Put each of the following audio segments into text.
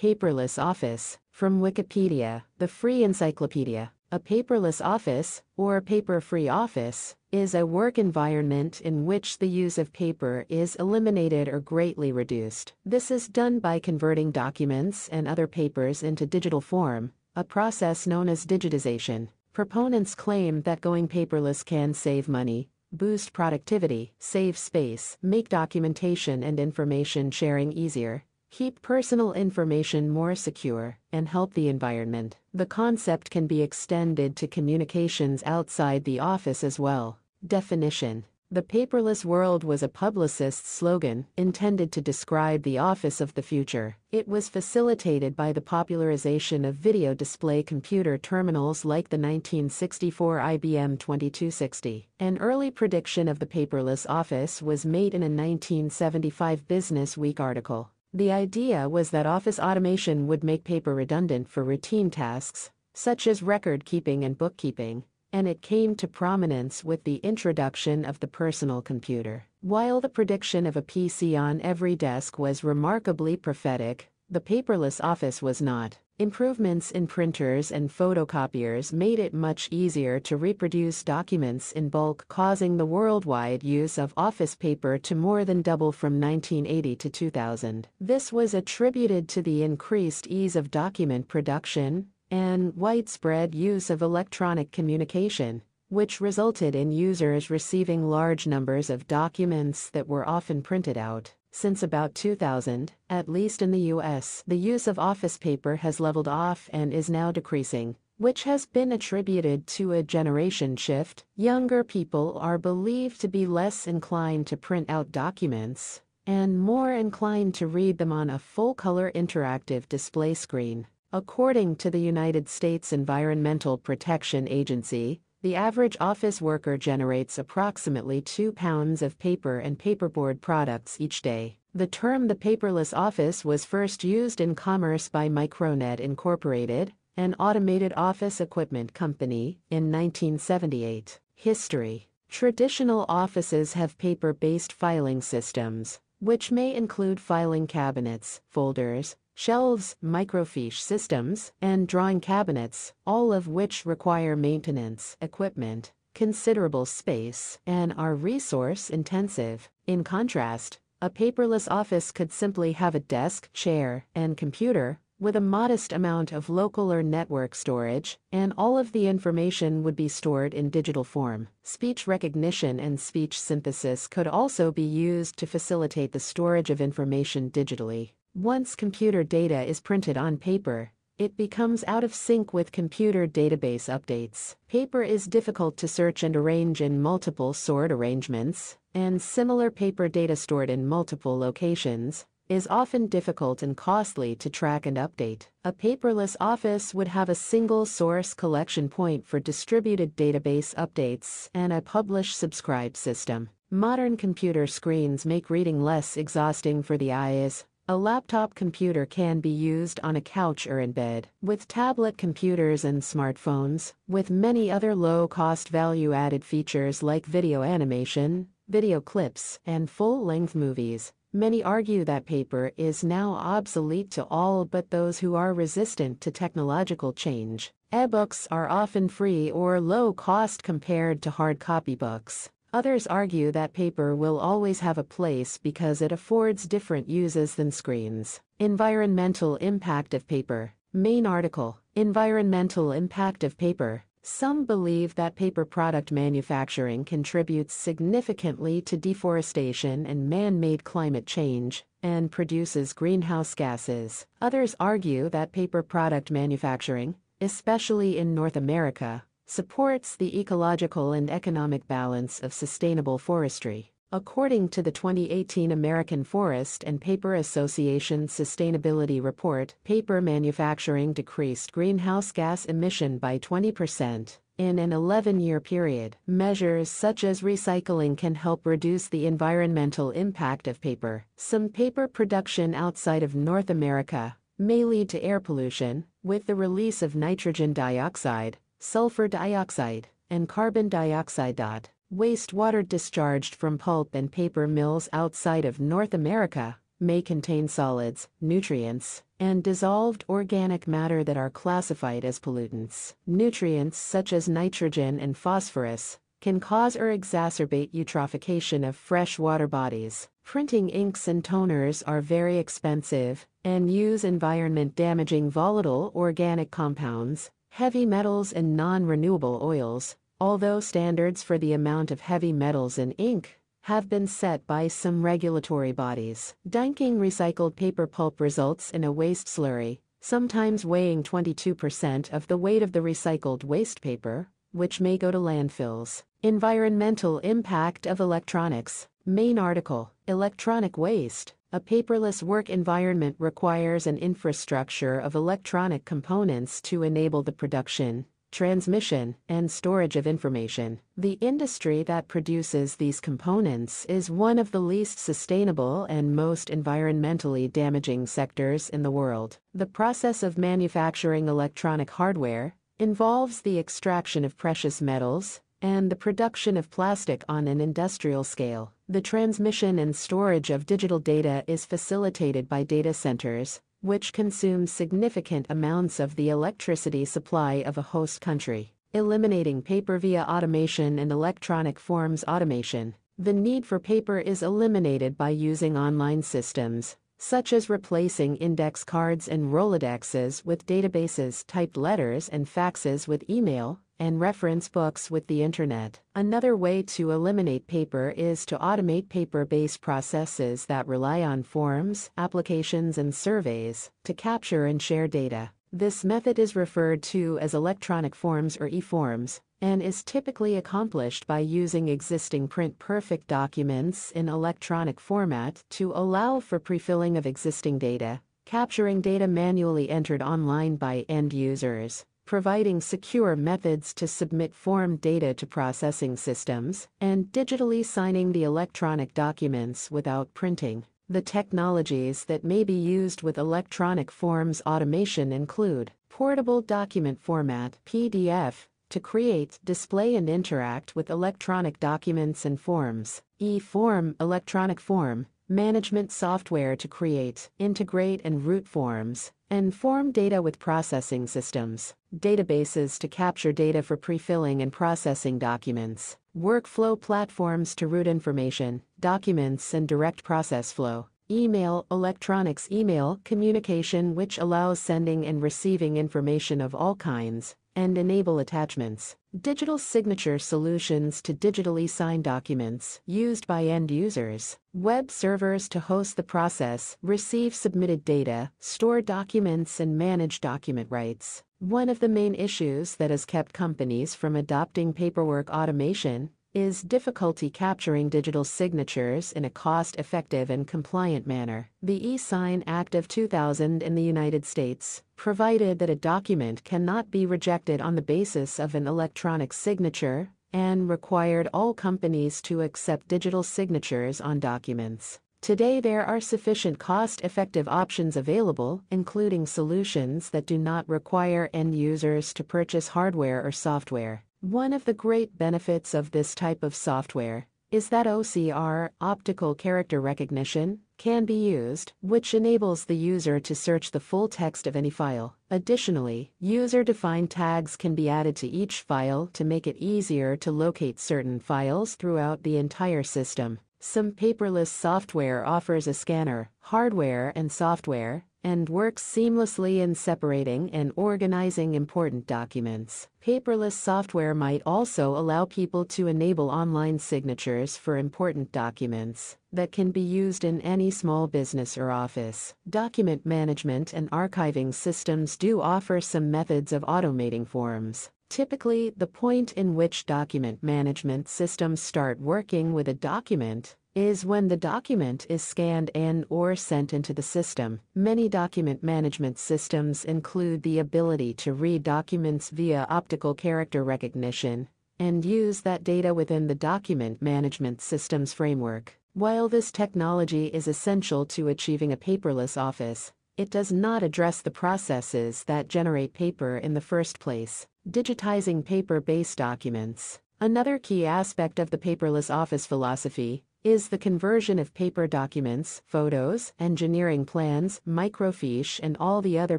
Paperless office, from Wikipedia, the free encyclopedia. A paperless office, or paper-free office, is a work environment in which the use of paper is eliminated or greatly reduced. This is done by converting documents and other papers into digital form, a process known as digitization. Proponents claim that going paperless can save money, boost productivity, save space, make documentation and information sharing easier, keep personal information more secure, and help the environment. The concept can be extended to communications outside the office as well. Definition The paperless world was a publicist's slogan intended to describe the office of the future. It was facilitated by the popularization of video display computer terminals like the 1964 IBM 2260. An early prediction of the paperless office was made in a 1975 Business Week article. The idea was that office automation would make paper redundant for routine tasks, such as record keeping and bookkeeping, and it came to prominence with the introduction of the personal computer. While the prediction of a PC on every desk was remarkably prophetic, the paperless office was not. Improvements in printers and photocopiers made it much easier to reproduce documents in bulk causing the worldwide use of office paper to more than double from 1980 to 2000. This was attributed to the increased ease of document production and widespread use of electronic communication, which resulted in users receiving large numbers of documents that were often printed out. Since about 2000, at least in the US, the use of office paper has leveled off and is now decreasing, which has been attributed to a generation shift. Younger people are believed to be less inclined to print out documents and more inclined to read them on a full color interactive display screen. According to the United States Environmental Protection Agency, the average office worker generates approximately 2 pounds of paper and paperboard products each day. The term the paperless office was first used in commerce by Micronet Incorporated, an automated office equipment company, in 1978. History Traditional offices have paper based filing systems, which may include filing cabinets, folders, shelves, microfiche systems, and drawing cabinets, all of which require maintenance, equipment, considerable space, and are resource intensive. In contrast, a paperless office could simply have a desk, chair, and computer, with a modest amount of local or network storage, and all of the information would be stored in digital form. Speech recognition and speech synthesis could also be used to facilitate the storage of information digitally. Once computer data is printed on paper, it becomes out of sync with computer database updates. Paper is difficult to search and arrange in multiple sort arrangements, and similar paper data stored in multiple locations is often difficult and costly to track and update. A paperless office would have a single source collection point for distributed database updates and a publish subscribe system. Modern computer screens make reading less exhausting for the eyes, a laptop computer can be used on a couch or in bed. With tablet computers and smartphones, with many other low-cost value-added features like video animation, video clips, and full-length movies, many argue that paper is now obsolete to all but those who are resistant to technological change. Ebooks are often free or low cost compared to hard copy books. Others argue that paper will always have a place because it affords different uses than screens. Environmental impact of paper. Main article Environmental impact of paper. Some believe that paper product manufacturing contributes significantly to deforestation and man made climate change and produces greenhouse gases. Others argue that paper product manufacturing, especially in North America, supports the ecological and economic balance of sustainable forestry. According to the 2018 American Forest and Paper Association Sustainability Report, paper manufacturing decreased greenhouse gas emission by 20%. In an 11 year period, measures such as recycling can help reduce the environmental impact of paper. Some paper production outside of North America may lead to air pollution, with the release of nitrogen dioxide, sulfur dioxide, and carbon dioxide. Wastewater discharged from pulp and paper mills outside of North America may contain solids, nutrients, and dissolved organic matter that are classified as pollutants. Nutrients such as nitrogen and phosphorus can cause or exacerbate eutrophication of freshwater bodies. Printing inks and toners are very expensive and use environment damaging volatile organic compounds, heavy metals, and non renewable oils, although standards for the amount of heavy metals in ink have been set by some regulatory bodies. Deinking recycled paper pulp results in a waste slurry, sometimes weighing 22% of the weight of the recycled waste paper, which may go to landfills. Environmental impact of electronics. Main article Electronic waste. A paperless work environment requires an infrastructure of electronic components to enable the production, transmission, and storage of information. The industry that produces these components is one of the least sustainable and most environmentally damaging sectors in the world. The process of manufacturing electronic hardware involves the extraction of precious metals and the production of plastic on an industrial scale. The transmission and storage of digital data is facilitated by data centers, which consume significant amounts of the electricity supply of a host country. Eliminating paper via automation and electronic forms automation. The need for paper is eliminated by using online systems, such as replacing index cards and Rolodexes with databases, typed letters and faxes with email, and reference books with the Internet. Another way to eliminate paper is to automate paper based processes that rely on forms, applications, and surveys to capture and share data. This method is referred to as electronic forms or e-forms and is typically accomplished by using existing print perfect documents in electronic format to allow for pre-filling of existing data, capturing data manually entered online by end users, providing secure methods to submit form data to processing systems, and digitally signing the electronic documents without printing. The technologies that may be used with electronic forms automation include portable document format PDF to create, display and interact with electronic documents and forms, e-form electronic form management software to create, integrate and route forms, and form data with processing systems, databases to capture data for pre-filling and processing documents, workflow platforms to route information, documents and direct process flow, email, electronics email communication which allows sending and receiving information of all kinds, and enable attachments. Digital signature solutions to digitally sign documents used by end users. Web servers to host the process, receive submitted data, store documents, and manage document rights. One of the main issues that has kept companies from adopting paperwork automation is difficulty capturing digital signatures in a cost-effective and compliant manner. The e-Sign Act of 2000 in the United States provided that a document cannot be rejected on the basis of an electronic signature and required all companies to accept digital signatures on documents. Today there are sufficient cost-effective options available, including solutions that do not require end users to purchase hardware or software. One of the great benefits of this type of software is that OCR, optical character recognition, can be used, which enables the user to search the full text of any file. Additionally, user-defined tags can be added to each file to make it easier to locate certain files throughout the entire system. Some paperless software offers a scanner, hardware and software, and works seamlessly in separating and organizing important documents. Paperless software might also allow people to enable online signatures for important documents that can be used in any small business or office. Document management and archiving systems do offer some methods of automating forms. Typically, the point in which document management systems start working with a document is when the document is scanned and or sent into the system. Many document management systems include the ability to read documents via optical character recognition and use that data within the document management systems framework. While this technology is essential to achieving a paperless office, it does not address the processes that generate paper in the first place. Digitizing paper-based documents. Another key aspect of the paperless office philosophy is the conversion of paper documents, photos, engineering plans, microfiche, and all the other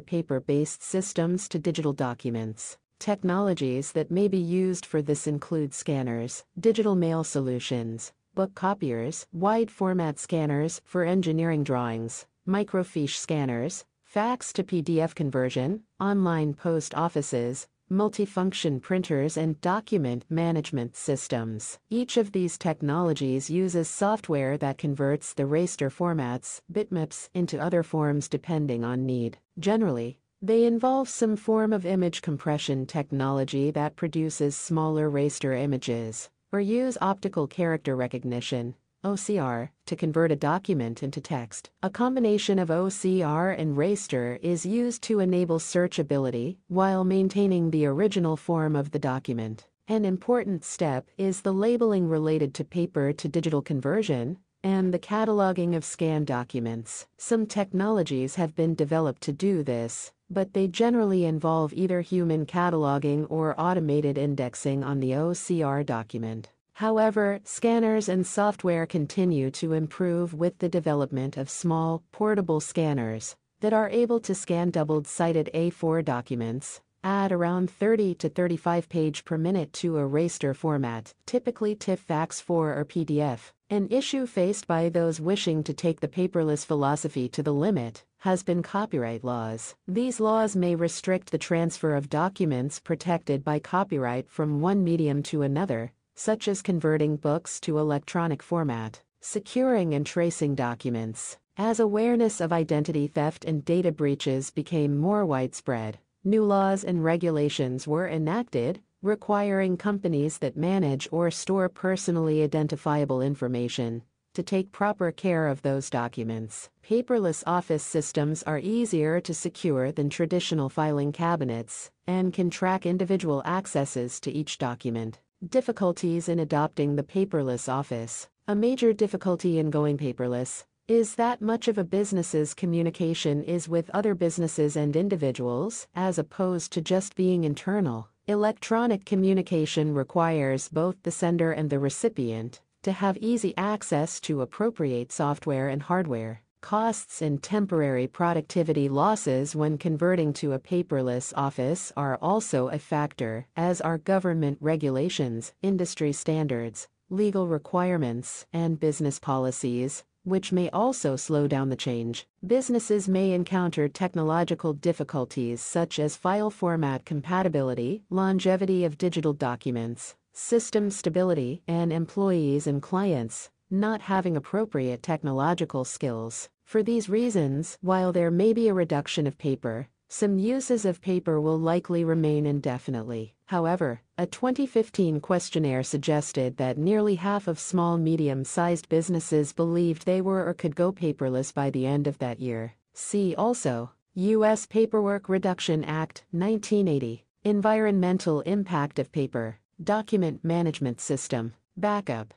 paper based systems to digital documents. Technologies that may be used for this include scanners, digital mail solutions, book copiers, wide format scanners for engineering drawings, microfiche scanners, fax to PDF conversion, online post offices, multifunction printers and document management systems. Each of these technologies uses software that converts the raster formats, bitmaps, into other forms depending on need. Generally, they involve some form of image compression technology that produces smaller raster images, or use optical character recognition, OCR, to convert a document into text. A combination of OCR and raster is used to enable searchability while maintaining the original form of the document. An important step is the labeling related to paper to digital conversion and the cataloging of scanned documents. Some technologies have been developed to do this, but they generally involve either human cataloging or automated indexing on the OCR document. However, scanners and software continue to improve with the development of small, portable scanners that are able to scan double-sided A4 documents add around 30 to 35 page per minute to a raster format, typically TIFF FAX4 or PDF. An issue faced by those wishing to take the paperless philosophy to the limit has been copyright laws. These laws may restrict the transfer of documents protected by copyright from one medium to another, such as converting books to electronic format, securing and tracing documents. As awareness of identity theft and data breaches became more widespread, new laws and regulations were enacted requiring companies that manage or store personally identifiable information to take proper care of those documents. Paperless office systems are easier to secure than traditional filing cabinets and can track individual accesses to each document. Difficulties in adopting the paperless office. A major difficulty in going paperless is that much of a business's communication is with other businesses and individuals, as opposed to just being internal. Electronic communication requires both the sender and the recipient to have easy access to appropriate software and hardware. Costs and temporary productivity losses when converting to a paperless office are also a factor, as are government regulations, industry standards, legal requirements, and business policies, which may also slow down the change. Businesses may encounter technological difficulties such as file format compatibility, longevity of digital documents, system stability, and employees and clients not having appropriate technological skills. For these reasons, while there may be a reduction of paper, some uses of paper will likely remain indefinitely. However, a 2015 questionnaire suggested that nearly half of small medium sized businesses believed they were or could go paperless by the end of that year. See also U.S. Paperwork Reduction Act 1980 Environmental Impact of Paper Document Management System Backup